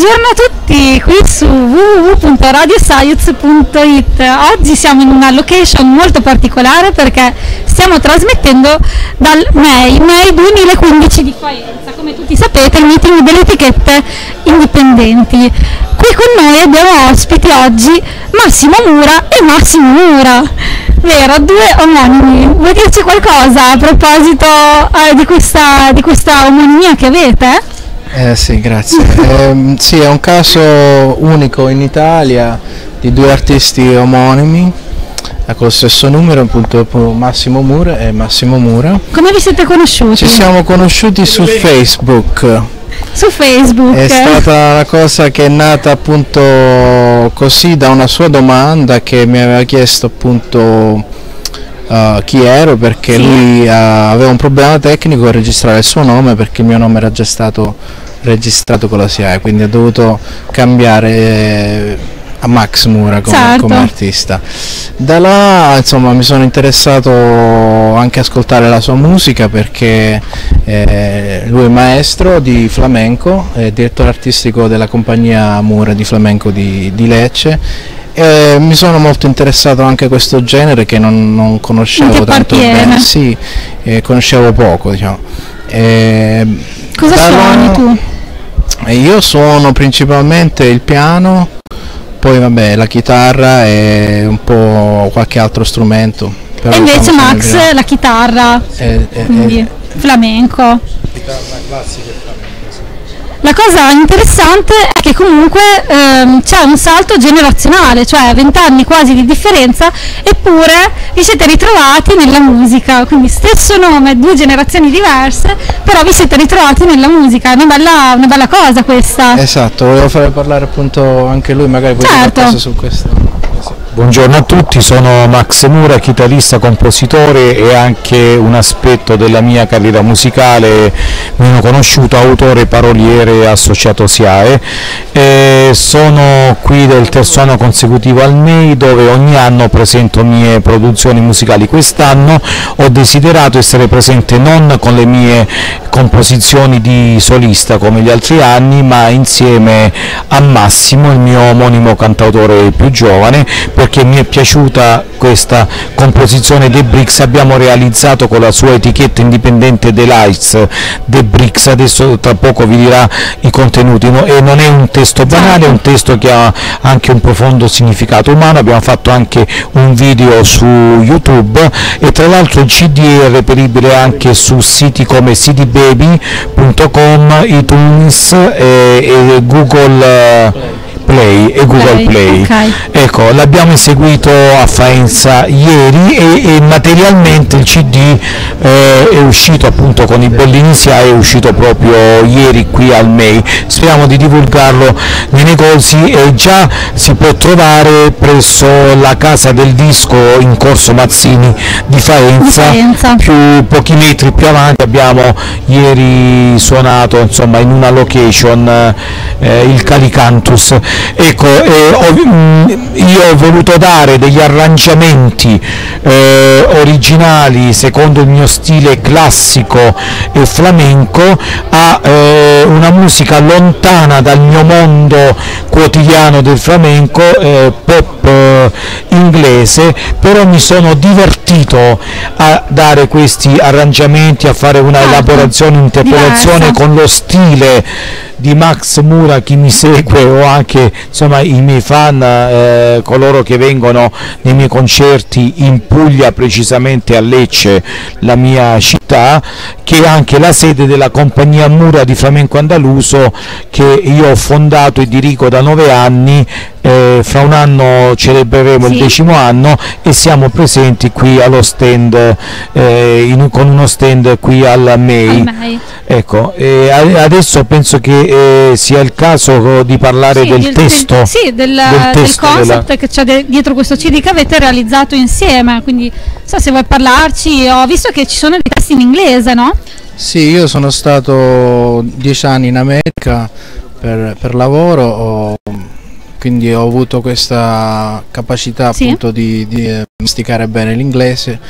Buongiorno a tutti, qui su www.radioscience.it. Oggi siamo in una location molto particolare perché stiamo trasmettendo dal MEI, MEI 2015 di Faenza, come tutti sapete il meeting delle etichette indipendenti. Qui con noi abbiamo ospiti oggi Massimo Mura e Massimo Mura, vero, due omonimi. Vuoi dirci qualcosa a proposito eh, di, questa, di questa omonimia che avete? Eh sì, grazie. eh, sì, è un caso unico in Italia di due artisti omonimi eh, con lo stesso numero, appunto Massimo Mura e Massimo Mura. Come vi siete conosciuti? Ci siamo conosciuti su Facebook. Su Facebook. È stata una cosa che è nata appunto così da una sua domanda che mi aveva chiesto appunto uh, chi ero perché sì. lui uh, aveva un problema tecnico a registrare il suo nome perché il mio nome era già stato registrato con la SIAE, quindi ha dovuto cambiare eh, a Max Mura come, certo. come, artista. Da là insomma mi sono interessato anche a ascoltare la sua musica perché eh, lui è maestro di flamenco, è direttore artistico della compagnia Mura di flamenco di, di Lecce eh, mi sono molto interessato anche a questo genere che non, non conoscevo tanto bene, sì, eh, conoscevo poco diciamo. Eh, Cosa suoni tu? Eh, io suono principalmente il piano, poi vabbè la chitarra e un po' qualche altro strumento. e invece Max la chitarra, eh, eh, quindi flamenco. Chitarra classica e flamenco. La cosa interessante è che comunque ehm, c'è un salto generazionale, cioè 20 anni quasi di differenza, eppure vi siete ritrovati nella musica, quindi stesso nome, due generazioni diverse, però vi siete ritrovati nella musica, è una bella, una bella cosa questa. Esatto, volevo fare parlare appunto anche lui, magari poi certo. su questo. Buongiorno a tutti, sono Max Mura, chitarrista, compositore e anche un aspetto della mia carriera musicale meno conosciuto, autore, paroliere associato SIAE. E sono qui del terzo anno consecutivo al MEI dove ogni anno presento mie produzioni musicali. Quest'anno ho desiderato essere presente non con le mie composizioni di solista come gli altri anni ma insieme a Massimo, il mio omonimo cantautore più giovane perché mi è piaciuta questa composizione The Bricks, abbiamo realizzato con la sua etichetta indipendente The Lights The Bricks, adesso tra poco vi dirà i contenuti e non è un testo banale, è un testo che ha anche un profondo significato umano, abbiamo fatto anche un video su YouTube. E tra l'altro il CD è reperibile anche su siti come citybaby.com, iTunes e, e Google Play e Google Play. Play. Okay. Ecco, l'abbiamo eseguito a Faenza ieri e, e materialmente il CD eh, è uscito appunto con i bollini SIA, è uscito proprio ieri qui al MEI. Speriamo di divulgarlo nei negozi e già si può trovare presso la casa del disco in Corso Mazzini di Faenza, Faenza. Più, pochi metri più avanti abbiamo ieri suonato insomma, in una location eh, il Calicantus Ecco, eh, ho, mm, io ho voluto dare degli arrangiamenti eh, originali secondo il mio stile classico e flamenco a eh, una musica lontana dal mio mondo quotidiano del flamenco, eh, pop eh, inglese, però mi sono divertito a dare questi arrangiamenti, a fare una certo. elaborazione, interpretazione con lo stile di Max Mura, chi mi segue o anche insomma, i miei fan, eh, coloro che vengono nei miei concerti in Puglia, precisamente a Lecce, la mia città, che è anche la sede della compagnia Mura di Flamenco Andaluso che io ho fondato e dirigo da nove anni eh, fra un anno celebreremo sì. il decimo anno e siamo presenti qui allo stand eh, in, con uno stand qui al MEI, ecco, eh, adesso penso che eh, sia il caso di parlare sì, del, del, testo del, sì, del, del, testo del concept della... che c'è dietro questo CD che avete realizzato insieme quindi so se vuoi parlarci ho visto che ci sono dei testi in inglese no? Sì, io sono stato dieci anni in America per, per lavoro ho quindi ho avuto questa capacità sì. appunto di, di masticare bene l'inglese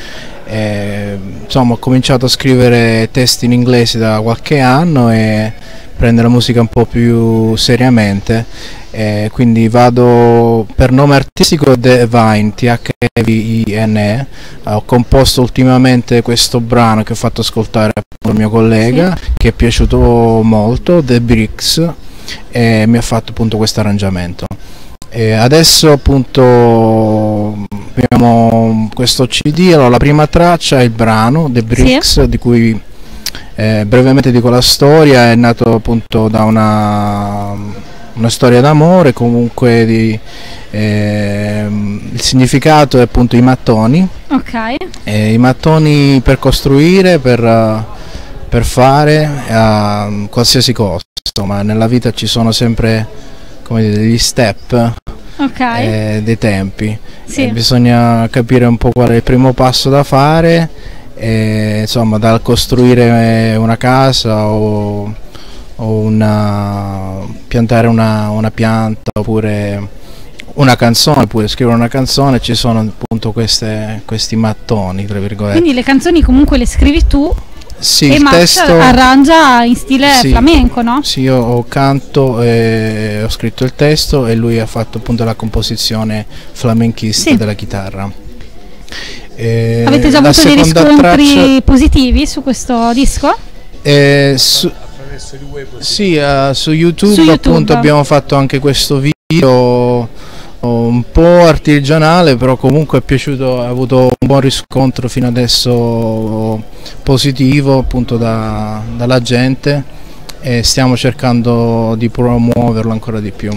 insomma ho cominciato a scrivere testi in inglese da qualche anno e prendere la musica un po' più seriamente eh, quindi vado per nome artistico The Vine, T-H-V-I-N-E, ho composto ultimamente questo brano che ho fatto ascoltare al mio collega sì. che è piaciuto molto, The Bricks, e mi ha fatto appunto questo arrangiamento. E adesso appunto abbiamo questo CD, allora la prima traccia è il brano The Bricks sì. di cui eh, brevemente dico la storia, è nato appunto da una una storia d'amore, comunque di, eh, il significato è appunto i mattoni. Ok. Eh, I mattoni per costruire, per, per fare a qualsiasi costo, ma nella vita ci sono sempre come dire, degli step. Okay. Eh, dei tempi sì. bisogna capire un po' qual è il primo passo da fare insomma dal costruire una casa o o una, piantare una, una pianta oppure una canzone, oppure scrivere una canzone, ci sono appunto queste, questi mattoni, tra virgolette. Quindi le canzoni comunque le scrivi tu sì, e il Max testo arrangia in stile sì, flamenco, no? Sì, io canto e ho scritto il testo e lui ha fatto appunto la composizione flamenchista sì. della chitarra. E Avete già avuto dei riscontri traccia... positivi su questo disco? Eh, su, attraverso il web? Sì, uh, su, YouTube, su, YouTube appunto abbiamo fatto anche questo video un po' artigianale però comunque è piaciuto ha avuto un buon riscontro fino adesso positivo appunto da, dalla gente e stiamo cercando di promuoverlo ancora di più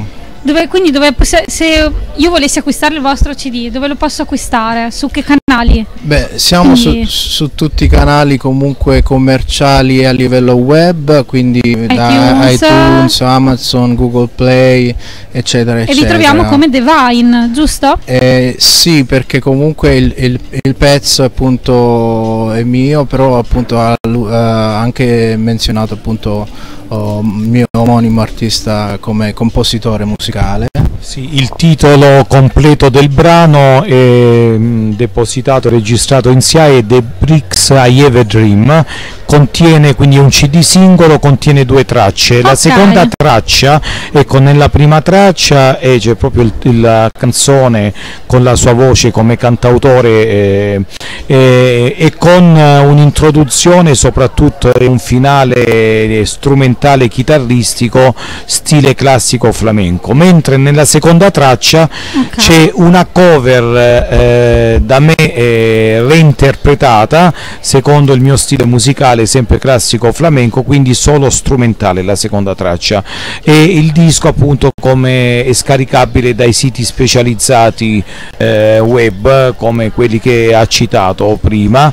dove, quindi dove, se io volessi acquistare il vostro CD, dove lo posso acquistare? Su che canali? Beh, siamo su, su, tutti i canali comunque commerciali a livello web, quindi iTunes. da iTunes, Amazon, Google Play, eccetera, eccetera. E vi troviamo come Divine, giusto? Eh, sì, perché comunque il, il, il, pezzo appunto è mio, però appunto ha uh, anche menzionato appunto mio omonimo artista come compositore musicale. Sì, il titolo completo del brano è mm, depositato e registrato in SIAE The Bricks I Have a Dream. Contiene quindi un cd singolo contiene due tracce. Okay. la seconda traccia ecco nella prima traccia eh, c'è proprio il, il, la canzone con la sua voce come cantautore eh, eh, e con un'introduzione soprattutto e un finale strumentale chitarristico stile classico flamenco. Mentre nella seconda traccia okay. c'è una cover eh, da me eh, reinterpretata secondo il mio stile musicale sempre classico flamenco, quindi solo strumentale la seconda traccia. E il disco appunto come è scaricabile dai siti specializzati eh, web come quelli che ha citato prima.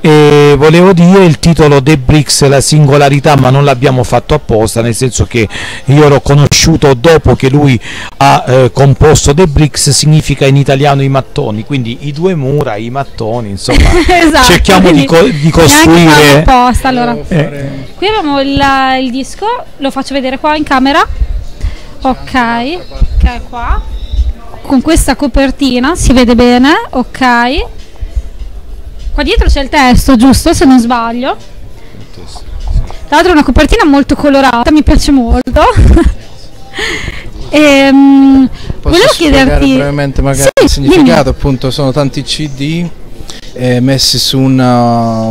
E volevo dire il titolo The Bricks la singolarità ma non l'abbiamo fatto apposta nel senso che io l'ho conosciuto dopo che lui ha eh, composto The Bricks significa in italiano i mattoni quindi i due mura, i mattoni insomma esatto, cerchiamo di, co di costruire apposta. Allora. Eh. Qui abbiamo il, il, disco, lo faccio vedere qua in camera. Ok, che è qua. Con questa copertina, si vede bene, ok. Qua dietro c'è il testo, giusto? Se non sbaglio. Tra l'altro è una copertina molto colorata, mi piace molto. e, um, volevo chiederti brevemente magari sì, il significato, dimmi. appunto sono tanti CD eh, messi su una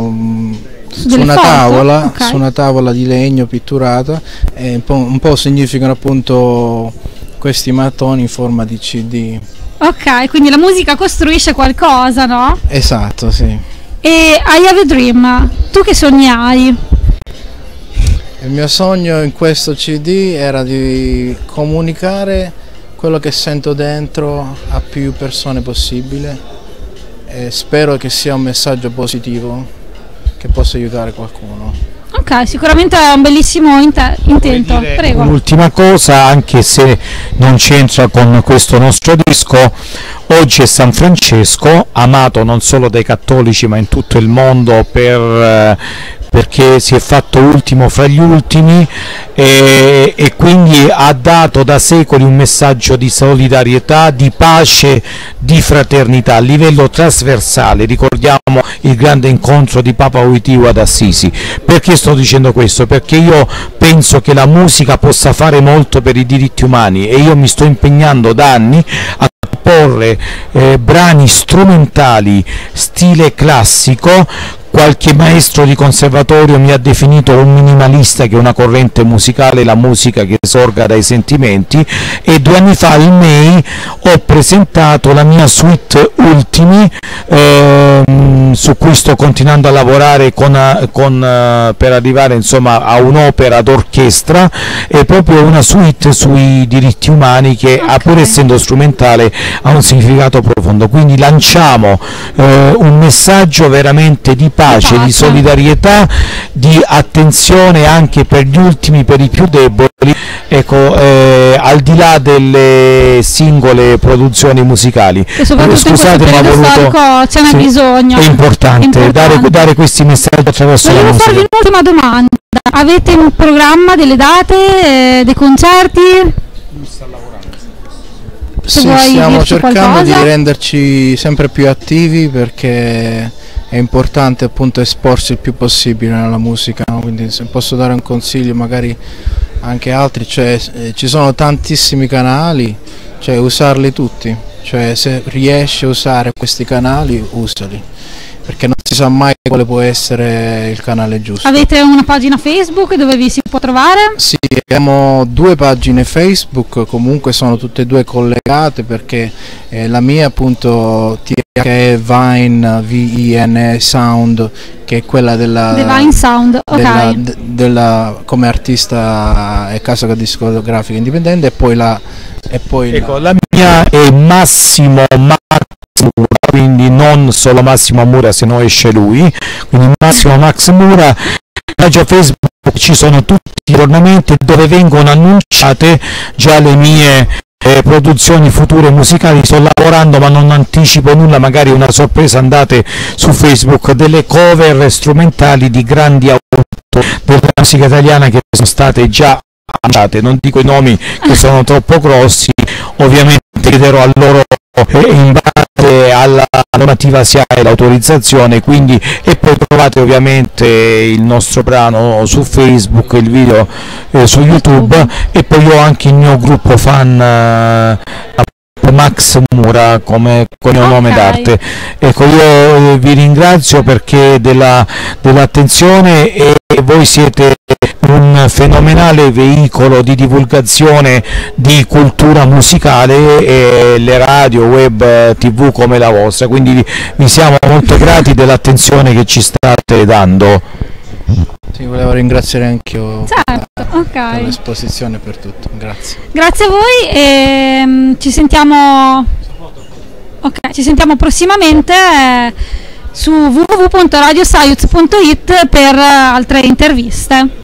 su una, tavola, okay. su una, tavola, di legno pitturata e un po', un po', significano appunto questi mattoni in forma di CD. Ok, quindi la musica costruisce qualcosa, no? Esatto, sì. E I have a dream, tu che sogni hai? Il mio sogno in questo CD era di comunicare quello che sento dentro a più persone possibile e spero che sia un messaggio positivo che possa aiutare qualcuno. Ok, sicuramente è un bellissimo intento. Prego. L'ultima cosa, anche se non c'entra con questo nostro disco, oggi è San Francesco, amato non solo dai cattolici ma in tutto il mondo per, eh, perché si è fatto ultimo fra gli ultimi e, e, quindi ha dato da secoli un messaggio di solidarietà, di pace, di fraternità a livello trasversale. Ricordiamo il grande incontro di Papa Wojtyła ad Assisi. Perché sto dicendo questo? Perché io penso che la musica possa fare molto per i diritti umani e io mi sto impegnando da anni a comporre eh, brani strumentali stile classico qualche maestro di conservatorio mi ha definito un minimalista che è una corrente musicale, la musica che sorga dai sentimenti e due anni fa al MEI ho presentato la mia suite Ultimi ehm, su cui sto continuando a lavorare con, con, uh, per arrivare insomma, a un'opera d'orchestra e proprio una suite sui diritti umani che okay. pur essendo strumentale ha un significato profondo quindi lanciamo eh, un messaggio veramente di pace pace, di solidarietà, di attenzione anche per gli ultimi, per i più deboli, ecco, eh, al di là delle singole produzioni musicali. E soprattutto scusate, ma voluto, ce n'è sì, bisogno. È importante, è importante. Dare, dare, questi messaggi attraverso Volevo la musica. farvi un'ultima domanda. Avete un programma, delle date, eh, dei concerti? sì, stiamo cercando qualcosa. di renderci sempre più attivi perché è importante appunto esporsi il più possibile nella musica, no? quindi se posso dare un consiglio magari anche altri, cioè, eh, ci sono tantissimi canali, cioè usarli tutti, cioè se riesci a usare questi canali usali perché non si sa mai quale può essere il canale giusto. Avete una pagina Facebook dove vi si può trovare? Sì, abbiamo due pagine Facebook, comunque sono tutte e due collegate perché eh, la mia appunto che è Vine, V-I-N Sound, che è quella della, Vine Sound, della, della, come artista e casa discografica indipendente e poi la... E poi ecco, la... la mia è Massimo quindi non solo Massimo Mura se no esce lui, quindi Massimo Max Mura, pagina Facebook ci sono tutti i ornamenti dove vengono annunciate già le mie eh, produzioni future musicali. Sto lavorando ma non anticipo nulla. Magari una sorpresa andate su facebook delle cover strumentali di grandi autori della musica italiana che sono state già annunciate. Non dico i nomi che sono troppo grossi. Ovviamente chiederò a loro eh, in base normativa si ha l'autorizzazione quindi e poi trovate ovviamente il nostro brano su facebook il video eh, su youtube e poi ho anche il mio gruppo fan eh, Max Mura come, come okay. nome d'arte ecco io eh, vi ringrazio perché della, dell'attenzione e voi siete un fenomenale veicolo di divulgazione di cultura musicale e le radio, web, tv come la vostra, quindi vi siamo molto grati dell'attenzione che ci state dando. Sì, volevo ringraziare anche io certo, okay. per l'esposizione per tutto, grazie. Grazie a voi e um, ci sentiamo okay, ci sentiamo prossimamente eh, su www.radiosaiuz.it per eh, altre interviste.